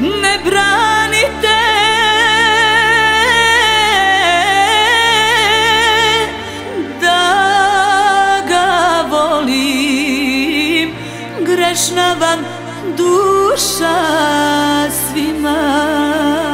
ne branite. Da ga volim. Grešna vam duša svima.